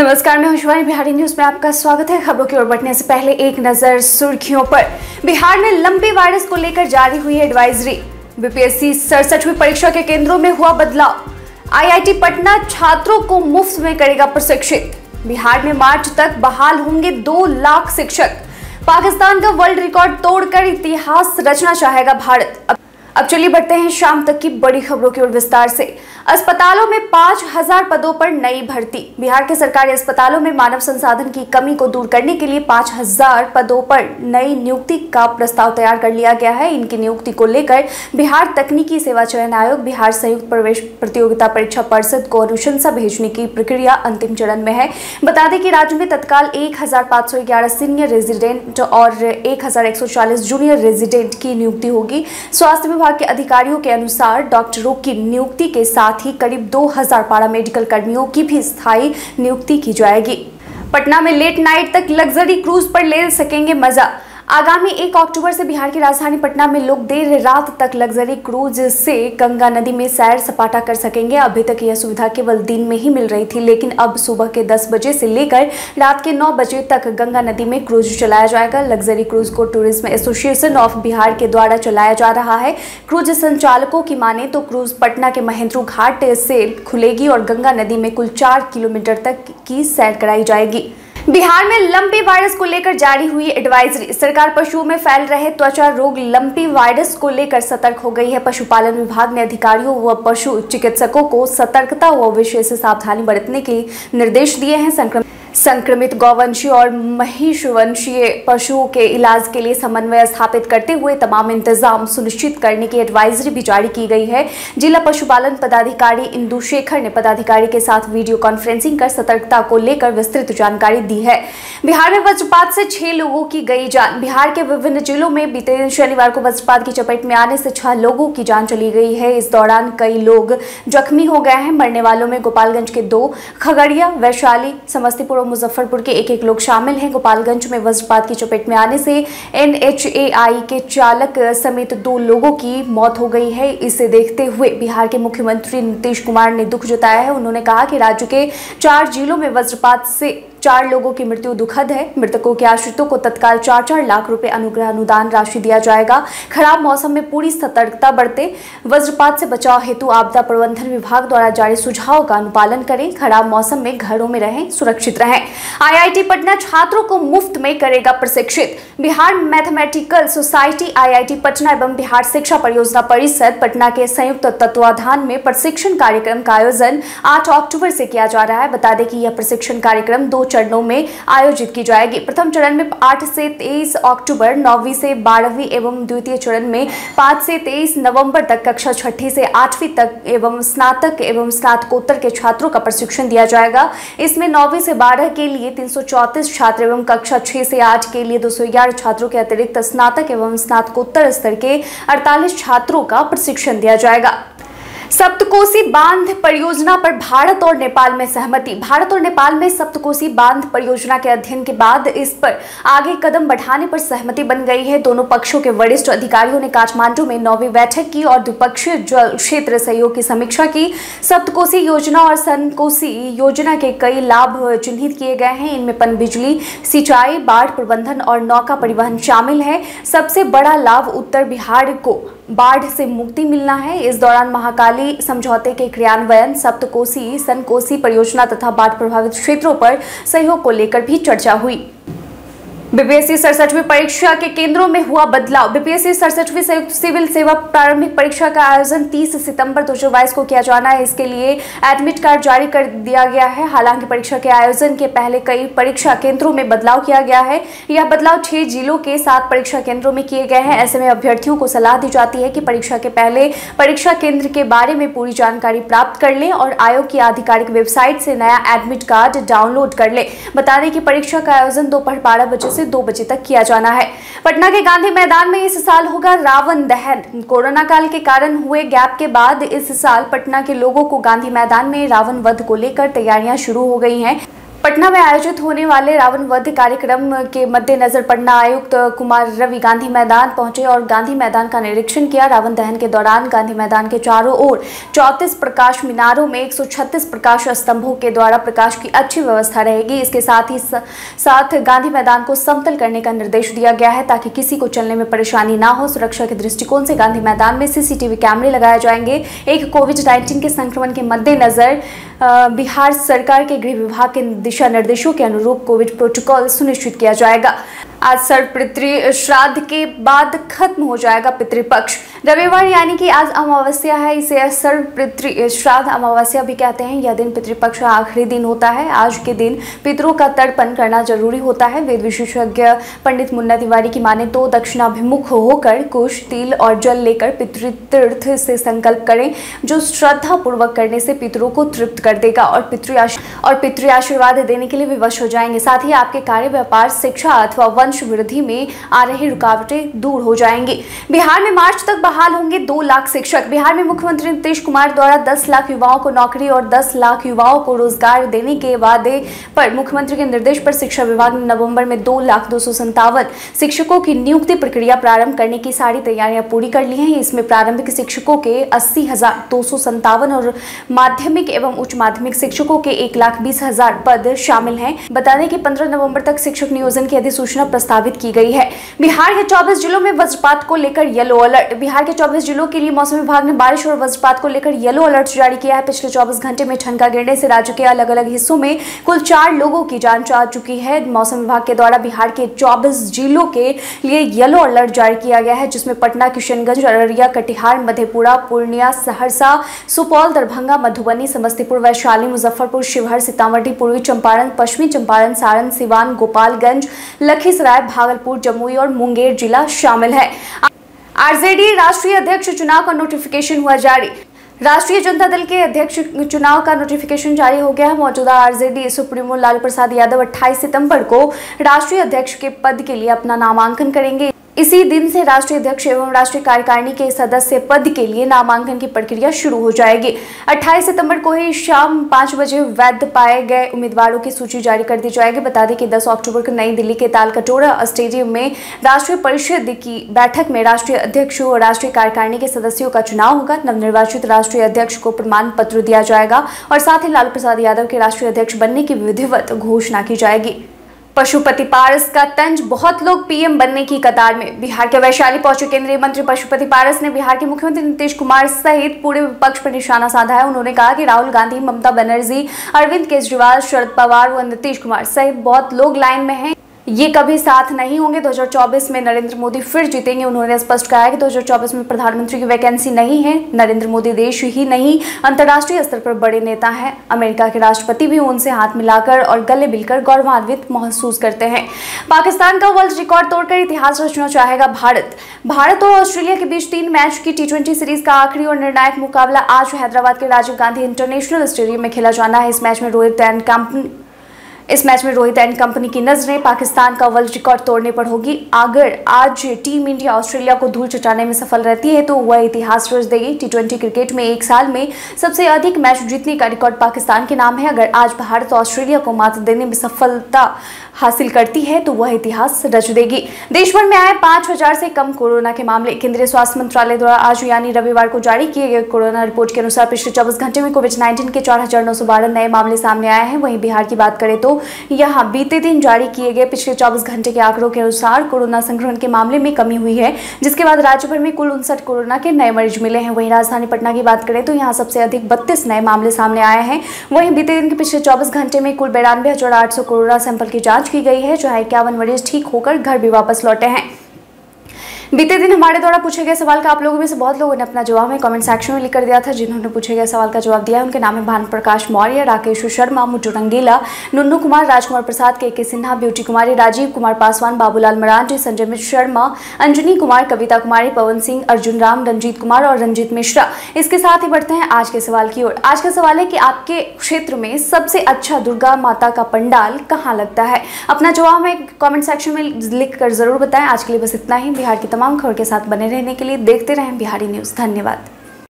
नमस्कार, मैं शिवानी। बिहारी न्यूज़ में आपका स्वागत है। खबरों की ओर बढ़ने से पहले एक नज़र सुर्खियों पर। बिहार में लंबे वायरस को लेकर जारी हुई एडवाइजरी बीपीएससी सड़सठवीं परीक्षा के केंद्रों में हुआ बदलाव। आईआईटी पटना छात्रों को मुफ़्त में करेगा प्रशिक्षित। बिहार में मार्च तक बहाल होंगे दो लाख शिक्षक। पाकिस्तान का वर्ल्ड रिकॉर्ड तोड़कर इतिहास रचना चाहेगा भारत। अब चलिए बढ़ते हैं शाम तक की बड़ी खबरों की ओर विस्तार से। अस्पतालों में पाँच हज़ार पदों पर नई भर्ती। बिहार के सरकारी अस्पतालों में मानव संसाधन की कमी को दूर करने के लिए पाँच हज़ार पदों पर नई नियुक्ति का प्रस्ताव तैयार कर लिया गया है। इनकी नियुक्ति को लेकर बिहार तकनीकी सेवा चयन आयोग, बिहार संयुक्त प्रवेश प्रतियोगिता परीक्षा परिषद को अनुशंसा भेजने की प्रक्रिया अंतिम चरण में है। बता दें कि राज्य में तत्काल एक हज़ार पाँच सौ ग्यारह सीनियर रेजिडेंट और एक हज़ार एक सौ चालीस जूनियर रेजिडेंट की नियुक्ति होगी। स्वास्थ्य विभाग के अधिकारियों के अनुसार डॉक्टरों की नियुक्ति के साथ ही करीब 2000 पारा मेडिकल कर्मियों की भी स्थायी नियुक्ति की जाएगी। पटना में लेट नाइट तक लग्जरी क्रूज पर ले सकेंगे मज़ा। आगामी एक अक्टूबर से बिहार की राजधानी पटना में लोग देर रात तक लग्जरी क्रूज से गंगा नदी में सैर सपाटा कर सकेंगे। अभी तक यह सुविधा केवल दिन में ही मिल रही थी, लेकिन अब सुबह के 10 बजे से लेकर रात के 9 बजे तक गंगा नदी में क्रूज चलाया जाएगा। लग्जरी क्रूज को टूरिज़्म एसोसिएशन ऑफ़ बिहार के द्वारा चलाया जा रहा है। क्रूज संचालकों की माने तो क्रूज पटना के महेंद्रू घाट से खुलेगी और गंगा नदी में कुल चार किलोमीटर तक की सैर कराई जाएगी। बिहार में लंपी वायरस को लेकर जारी हुई एडवाइजरी सरकार पशुओं में फैल रहे त्वचा रोग, लंपी वायरस को लेकर सतर्क हो गई है पशुपालन विभाग ने। अधिकारियों व पशु चिकित्सकों को सतर्कता व विशेष सावधानी बरतने के निर्देश दिए हैं। संक्रमित संक्रमित गौवंशीय और महिषवंशीय पशुओं के इलाज के लिए समन्वय स्थापित करते हुए तमाम इंतज़ाम सुनिश्चित करने की एडवाइजरी भी जारी की गई है। जिला पशुपालन पदाधिकारी इंदु शेखर ने पदाधिकारी के साथ वीडियो कॉन्फ्रेंसिंग कर सतर्कता को लेकर विस्तृत जानकारी दी है। बिहार में वज्रपात से छह लोगों की गई जान। बिहार के विभिन्न जिलों में बीते शनिवार को वज्रपात की चपेट में आने से छह लोगों की जान चली गई है। इस दौरान कई लोग जख्मी हो गए हैं। मरने वालों में गोपालगंज के दो, खगड़िया, वैशाली, समस्तीपुर और मुजफ्फरपुर के एक एक लोग शामिल हैं। गोपालगंज में वज्रपात की चपेट में आने से एनएचएआई के चालक समेत दो लोगों की मौत हो गई है। इसे देखते हुए बिहार के मुख्यमंत्री नीतीश कुमार ने दुख जताया है। उन्होंने कहा कि राज्य के चार जिलों में वज्रपात से चार लोगों की मृत्यु दुखद है। मृतकों के आश्रितों को तत्काल चार चार लाख रुपए अनुग्रह अनुदान राशि दिया जाएगा। खराब मौसम में पूरी सतर्कता बरते। वज्रपात से बचाव हेतु आपदा प्रबंधन विभाग द्वारा जारी सुझाव का अनुपालन करें। खराब मौसम में घरों में रहें, सुरक्षित रहें। आईआईटी पटना छात्रों को मुफ़्त में करेगा प्रशिक्षित। Bihar mathematical society IIT Patna एवं बिहार शिक्षा परियोजना परिषद पटना के संयुक्त तत्वाधान में प्रशिक्षण कार्यक्रम का आयोजन आठ अक्टूबर से किया जा रहा है। बता दें कि यह प्रशिक्षण कार्यक्रम दो चरणों में आयोजित की जाएगी। प्रथम चरण में 8 से 23 अक्टूबर, नौवीं से बारहवीं एवं द्वितीय चरण में 5 से 23 नवंबर तक कक्षा छठी से आठवीं तक एवं स्नातक एवं स्नातकोत्तर के छात्रों का प्रशिक्षण दिया जाएगा। इसमें नौवीं से बारह के लिए तीन छात्र एवं कक्षा छह से आठ के लिए दो सौ ग्यारह छात्रों के अतिरिक्त स्नातक एवं स्नातकोत्तर स्तर के अड़तालीस छात्रों का प्रशिक्षण दिया जाएगा। सप्तकोसी बाँध परियोजना पर भारत और नेपाल में सहमति। भारत और नेपाल में सप्तकोसी बाँध परियोजना के अध्ययन के बाद इस पर आगे कदम बढ़ाने पर सहमति बन गई है। दोनों पक्षों के वरिष्ठ अधिकारियों ने काठमांडू में नौवीं बैठक की और द्विपक्षीय जल क्षेत्र सहयोग की समीक्षा की। सप्तकोसी योजना और सनकोसी योजना के कई लाभ चिन्हित किए गए हैं। इनमें पनबिजली, सिंचाई, बाढ़ प्रबंधन और नौका परिवहन शामिल है। सबसे बड़ा लाभ उत्तर बिहार को बाढ़ से मुक्ति मिलना है। इस दौरान महाकाली, समझौते के क्रियान्वयन सप्तकोसी सनकोसी परियोजना तथा बाढ़ प्रभावित क्षेत्रों पर सहयोग को लेकर भी चर्चा हुई। बीपीएससी सड़सठवीं परीक्षा के केंद्रों में हुआ बदलाव। बीपीएससी सड़सठवीं संयुक्त सिविल सेवा प्रारंभिक परीक्षा का आयोजन 30 सितंबर दो हज़ार बाईस को किया जाना है। इसके लिए एडमिट कार्ड जारी कर दिया गया है। हालाँकि परीक्षा के आयोजन के पहले कई परीक्षा केंद्रों में बदलाव किया गया है। यह बदलाव छह जिलों के सात परीक्षा केंद्रों में किए गए हैं। ऐसे में अभ्यर्थियों को सलाह दी जाती है कि परीक्षा के पहले परीक्षा केंद्र के बारे में पूरी जानकारी प्राप्त कर लें और आयोग की आधिकारिक वेबसाइट से नया एडमिट कार्ड डाउनलोड कर ले। बता दें कि परीक्षा का आयोजन दोपहर बारह बजे से दो बजे तक किया जाना है। पटना के गांधी मैदान में इस साल होगा रावण दहन। कोरोना काल के कारण हुए गैप के बाद इस साल पटना के लोगों को गांधी मैदान में रावण वध को लेकर तैयारियाँ शुरू हो गई हैं। पटना में आयोजित होने वाले रावण वध कार्यक्रम के मद्देनजर पटना आयुक्त कुमार रवि गांधी मैदान पहुँचे और गांधी मैदान का निरीक्षण किया। रावण दहन के दौरान गांधी मैदान के चारों ओर चौतीस प्रकाश मीनारों में 136 प्रकाश स्तंभों के द्वारा प्रकाश की अच्छी व्यवस्था रहेगी। इसके साथ ही साथ गांधी मैदान को समतल करने का निर्देश दिया गया है ताकि किसी को चलने में परेशानी न हो। सुरक्षा के दृष्टिकोण से गांधी मैदान में सीसीटीवी कैमरे लगाए जाएँगे। एक कोविड नाइन्टीन के संक्रमण के मद्देनजर बिहार सरकार के गृह विभाग के निर्देशों के अनुरूप कोविड प्रोटोकॉल सुनिश्चित किया जाएगा। आज सर्वपितृ श्राद्ध के बाद खत्म हो जाएगा पितृपक्ष। रविवार यानी कि आज अमावस्या है, इसे सर्वपितृ श्राद्ध अमावस्या भी कहते हैं। यह दिन पितृपक्ष का आखिरी दिन होता है। आज के दिन पितरों का तर्पण करना ज़रूरी होता है। वेद विशेषज्ञ पंडित मुन्ना तिवारी की माने तो दक्षिणाभिमुख होकर कुश, तिल और जल लेकर पितृतीर्थ से संकल्प करें, जो श्रद्धा पूर्वक करने से पितरों को तृप्त कर देगा और पितृ और पितृ आशीर्वाद देने के लिए विवश हो जाएँगे। साथ ही आपके कार्य, व्यापार, शिक्षा अथवा वंश वृद्धि में आ रही रुकावटें दूर हो जाएँगी। बिहार में मार्च तक बहाल होंगे दो लाख शिक्षक। बिहार में मुख्यमंत्री नीतीश कुमार द्वारा दस लाख युवाओं को नौकरी और दस लाख युवाओं को रोज़गार देने के वादे पर मुख्यमंत्री के निर्देश पर शिक्षा विभाग ने नवंबर में दो लाख दो सौ संतावन शिक्षकों की नियुक्ति प्रक्रिया प्रारंभ करने की सारी तैयारियाँ पूरी कर ली हैं। इसमें प्रारंभिक शिक्षकों के अस्सी हज़ार दो सौ संतावन और माध्यमिक एवं उच्च माध्यमिक शिक्षकों के एक लाख बीस हज़ार पद शामिल हैं। बता दें कि पंद्रह नवंबर तक शिक्षक नियोजन की अधिसूचना प्रस्तावित की गई है। बिहार के 24 जिलों में वज्रपात को लेकर येलो अलर्ट। बिहार के 24 जिलों के लिए मौसम विभाग ने बारिश और वज्रपात को लेकर येलो अलर्ट जारी किया है। पिछले 24 घंटे में ठनका गिरने से राज्य के अलग अलग हिस्सों में कुल चार लोगों की जान जा चुकी है। मौसम विभाग के द्वारा बिहार के चौबीस जिलों के लिए येलो अलर्ट जारी किया गया है, जिसमें पटना, किशनगंज, अररिया, कटिहार, मधेपुरा, पूर्णिया, सहरसा, सुपौल, दरभंगा, मधुबनी, समस्तीपुर, वैशाली, मुजफ्फरपुर, शिवहर, सीतामढ़ी, पूर्वी चंपारण, पश्चिमी चंपारण, सारण, सिवान, गोपालगंज, लखीसराय भागलपुर, जमुई और मुंगेर जिला शामिल है। आरजेडी राष्ट्रीय अध्यक्ष चुनाव का नोटिफिकेशन हुआ जारी। राष्ट्रीय जनता दल के अध्यक्ष चुनाव का नोटिफिकेशन जारी हो गया। है मौजूदा आरजेडी सुप्रीमो लालू प्रसाद यादव 28 सितंबर को राष्ट्रीय अध्यक्ष के पद के लिए अपना नामांकन करेंगे। इसी दिन से राष्ट्रीय अध्यक्ष एवं राष्ट्रीय कार्यकारिणी के सदस्य पद के लिए नामांकन की प्रक्रिया शुरू हो जाएगी। 28 सितंबर को ही शाम पाँच बजे वैध पाए गए उम्मीदवारों की सूची जारी कर दी जाएगी। बता दें कि 10 अक्टूबर को नई दिल्ली के तालकटोरा स्टेडियम में राष्ट्रीय परिषद की बैठक में राष्ट्रीय अध्यक्ष और राष्ट्रीय कार्यकारिणी के सदस्यों का चुनाव होगा। नवनिर्वाचित राष्ट्रीय अध्यक्ष को प्रमाण पत्र दिया जाएगा और साथ ही लालू प्रसाद यादव के राष्ट्रीय अध्यक्ष बनने की विधिवत घोषणा की जाएगी। पशुपति पारस का तंज, बहुत लोग पीएम बनने की कतार में। बिहार के वैशाली पहुँचे केंद्रीय मंत्री पशुपति पारस ने बिहार के मुख्यमंत्री नीतीश कुमार सहित पूरे विपक्ष पर निशाना साधा है। उन्होंने कहा कि राहुल गांधी, ममता बनर्जी, अरविंद केजरीवाल, शरद पवार व नीतीश कुमार सहित बहुत लोग लाइन में हैं। ये कभी साथ नहीं होंगे। 2024 में नरेंद्र मोदी फिर जीतेंगे। उन्होंने स्पष्ट कहा है कि 2024 में प्रधानमंत्री की वैकेंसी नहीं है। नरेंद्र मोदी देश ही नहीं, अंतर्राष्ट्रीय स्तर पर बड़े नेता हैं। अमेरिका के राष्ट्रपति भी उनसे हाथ मिलाकर और गले मिलकर गौरवान्वित महसूस करते हैं। पाकिस्तान का वर्ल्ड रिकॉर्ड तोड़कर इतिहास रचना चाहेगा भारत। भारत और ऑस्ट्रेलिया के बीच तीन मैच की टी सीरीज़ का आखिरी और निर्णायक मुकाबला आज हैदराबाद के राजीव गांधी इंटरनेशनल स्टेडियम में खेला जाना है। इस मैच में रोहित एंड कंपनी इस मैच में रोहित एंड कंपनी की नज़रें, पाकिस्तान का वर्ल्ड रिकॉर्ड तोड़ने पर होगी अगर आज टीम इंडिया ऑस्ट्रेलिया को धूल चटाने में सफल रहती है तो वह इतिहास रच देगी। टी ट्वेंटी क्रिकेट में एक साल में सबसे अधिक मैच जीतने का रिकॉर्ड पाकिस्तान के नाम है। अगर आज भारत ऑस्ट्रेलिया को मात देने में सफलता हासिल करती है तो वह इतिहास रच देगी। देश भर में आए पाँच हज़ार से कम कोरोना के मामले। केंद्रीय स्वास्थ्य मंत्रालय द्वारा आज यानी रविवार को जारी किए गए कोरोना रिपोर्ट के अनुसार पिछले चौबीस घंटे में कोविड नाइन्टीन के चार हज़ार नौ सौ बारह नए मामले सामने आए हैं। वहीं बिहार की बात करें तो यहाँ बीते दिन जारी किए गए पिछले चौबीस घंटे के आंकड़ों के अनुसार कोरोना संक्रमण के मामले में कमी हुई है, जिसके बाद राज्य भर में कुल उनसठ कोरोना के नए मरीज़ मिले हैं। वहीं राजधानी पटना की बात करें तो यहाँ सबसे अधिक बत्तीस नए मामले सामने आए हैं। वहीं बीते दिन के पिछले चौबीस घंटे में कुल बिरानवे कोरोना सैंपल की जाँच की गई है, जहाँ इक्यावन मरीज़ ठीक होकर घर भी वापस लौटे हैं। बीते दिन हमारे द्वारा पूछे गए सवाल का आप लोगों में से बहुत लोगों ने अपना जवाब में कमेंट सेक्शन में लिख कर दिया था, जिन्होंने पूछे गए सवाल का जवाब दिया उनके नाम है भान प्रकाश मौर्य, राकेश शर्मा मुट्टू रंगीला नुन्नू Kumar, Rajkumar Prasad K K Sinha, Beauty Kumari, Rajiv Kumar Paswan, Babulal Marandi, Sanjay Mishra Sharma Anjani Kumar, Kavita Kumari, Pawan Singh, Arjun Ram, Ranjit Kumar और रंजीत मिश्रा। इसके साथ ही बढ़ते हैं आज के सवाल की ओर। आज का सवाल है कि आपके क्षेत्र में सबसे अच्छा दुर्गा माता का पंडाल कहाँ लगता है? अपना जवाब में कॉमेंट सेक्शन में लिख ज़रूर बताएँ। आज के लिए बस इतना ही। बिहार की तमाम खबर के साथ बने रहने के लिए देखते रहें बिहारी न्यूज़। धन्यवाद।